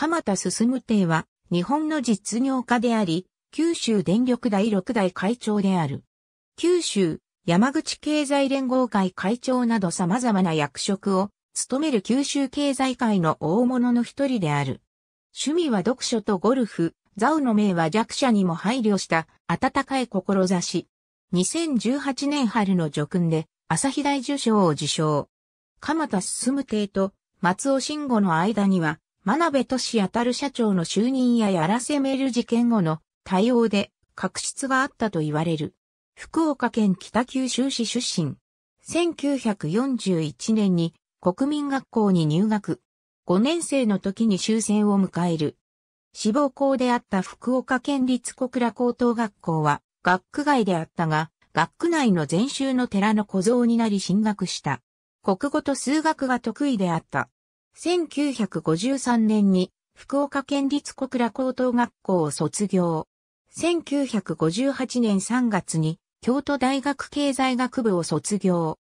鎌田進邸は日本の実業家であり、九州電力第6代会長である。九州、山口経済連合会会長など様々な役職を務める九州経済界の大物の一人である。趣味は読書とゴルフ、ザウの名は弱者にも配慮した温かい志。2018年春の叙勲で朝日大受賞を受賞。鎌田進邸と松尾慎吾の間には真鍋俊当たる社長の就任ややらせメール事件後の対応で確執があったと言われる。福岡県北九州市出身。1941年に国民学校に入学。5年生の時に終戦を迎える。志望校であった福岡県立小倉高等学校は学区外であったが、学区内の全州の寺の小僧になり進学した。国語と数学が得意であった。1953年に福岡県立小倉高等学校を卒業。1958年3月に京都大学経済学部を卒業。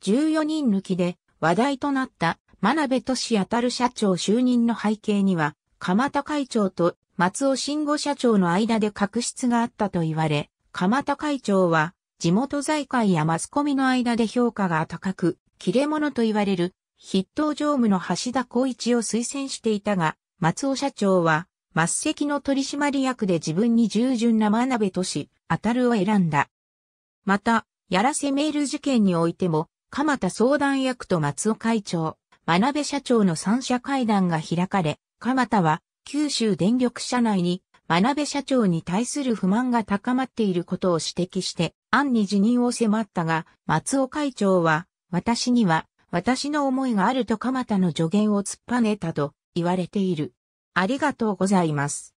14人抜きで話題となった真鍋俊当たる社長就任の背景には、鎌田会長と松尾慎吾社長の間で確執があったと言われ、鎌田会長は地元財界やマスコミの間で評価が高く、切れ者と言われる筆頭常務の橋田光一を推薦していたが、松尾社長は、末席の取締役で自分に従順な真鍋俊、当たるを選んだ。また、やらせメール事件においても、鎌田相談役と松尾会長、真鍋社長の三者会談が開かれ、鎌田は、九州電力社内に、真鍋社長に対する不満が高まっていることを指摘して、案に辞任を迫ったが、松尾会長は、私には私の思いがあると鎌田の助言を突っぱねたと言われている。ありがとうございます。